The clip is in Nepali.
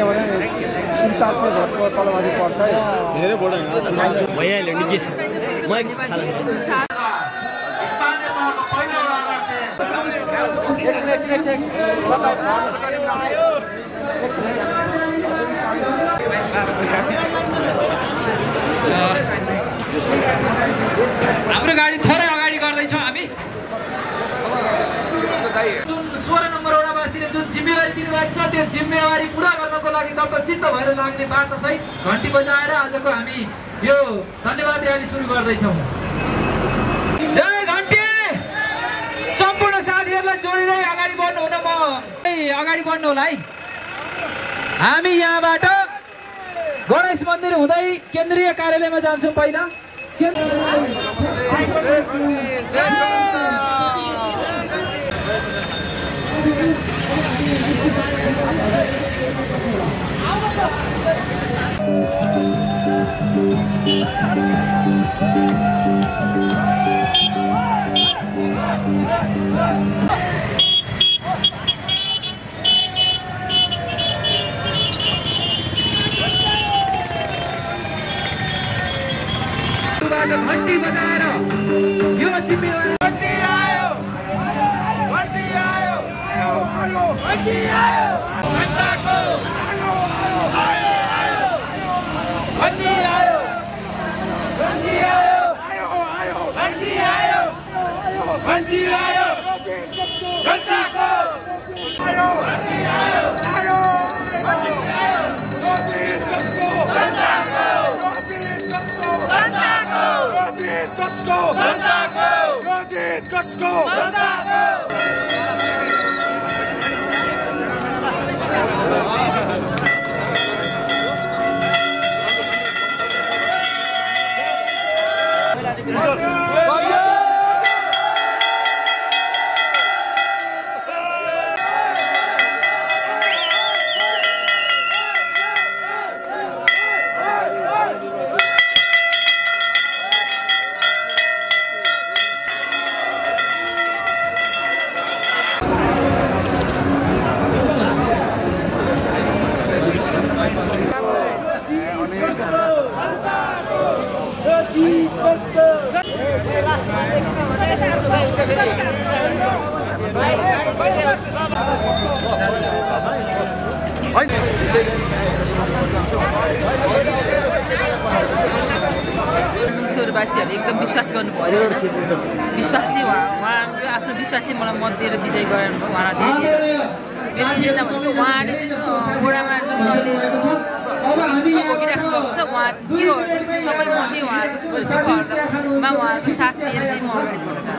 के भने तिन चार सय भोटको तलमाथि पर्छ है। धेरै भोट भइहाल्यो नि के? म खाला स्थानीय तहको पहिलो राजा चाहिँ हाम्रो गाडी थोरै अगाडि गर्दैछौँ हामी। जुन सोह्र नम्बर वडावासीले जुन जिम्मेवारी दिनुभएको छ त्यो जिम्मेवारी पुरा लागि चित्त भएर लाग्ने बाचासहित घन्टी बजाएर आजको हामी यो धन्यवाद र्याली सुरु गर्दैछौँ। सम्पूर्ण साथीहरूलाई जोडिँदै अगाडि बढ्नु हुन म अगाडि बढ्नु होला है। हामी यहाँबाट गणेश मन्दिर हुँदै केन्द्रीय कार्यालयमा जान्छौँ पहिला। त मी बो प्यारो मटि आयो सतो हज़ारतो हज़ार किशोरवासीहरूले एकदम विश्वास गर्नु भयो होइन? विश्वासले उहाँ उहाँको आफ्नो विश्वासले मलाई मत दिएर विजय गराउनु भयो उहाँलाई धेरै मेरो एजेन्डा भनेको उहाँले जुन वडामा जुन अहिले भोगिराख्नु भएको छ उहाँ त्यो सबै म चाहिँ उहाँहरूको दुःखहरूमा उहाँहरूको साथ लिएर चाहिँ म अगाडि चाहन्छु।